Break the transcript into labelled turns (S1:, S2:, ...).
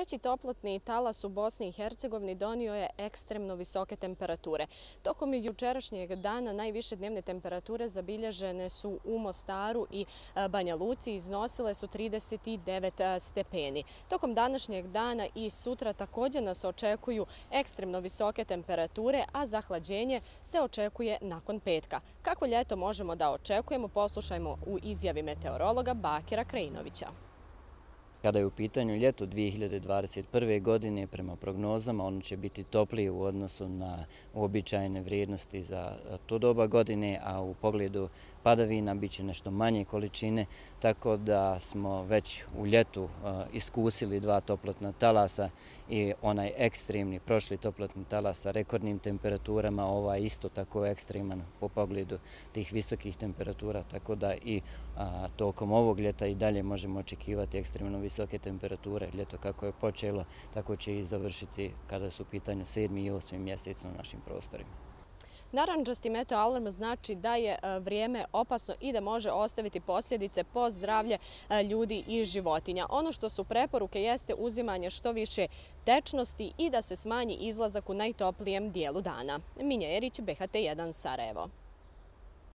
S1: Treći toplotni talas u Bosni i Hercegovini donio je ekstremno visoke temperature. Tokom jučerašnjeg dana najviše dnevne temperature zabilježene su u Mostaru i e, Banja Luci, iznosile su 39 e, stepeni. Tokom današnjeg dana i sutra također nas očekuju ekstremno visoke temperature, a zahlađenje se očekuje nakon petka. Kako ljeto možemo da očekujemo, poslušajmo u izjavi meteorologa Bakira Krajinovića.
S2: Kada je u pitanju ljeto 2021. godine, prema prognozama, ono će biti toplije u odnosu na uobičajene vrijednosti za to doba godine, a u pogledu padavina bit će nešto manje količine, tako da smo već u ljetu e, iskusili dva toplotna talasa i onaj ekstremni prošli toplotni talas sa rekordnim temperaturama, ovaj isto tako ekstreman po pogledu tih visokih temperatura, tako da i tokom ovog ljeta i dalje možemo očekivati ekstremno visoke temperature. Ljeto kako je počelo, tako će i završiti kada su u pitanju 7. i 8. mjesec na našim prostorima.
S1: Naranđasti meteoalarm znači da je e, vrijeme opasno i da može ostaviti posljedice po zdravlje e, ljudi i životinja. Ono što su preporuke jeste uzimanje što više tečnosti i da se smanji izlazak u najtoplijem dijelu dana. Minja Erić, BHT1 Sarajevo.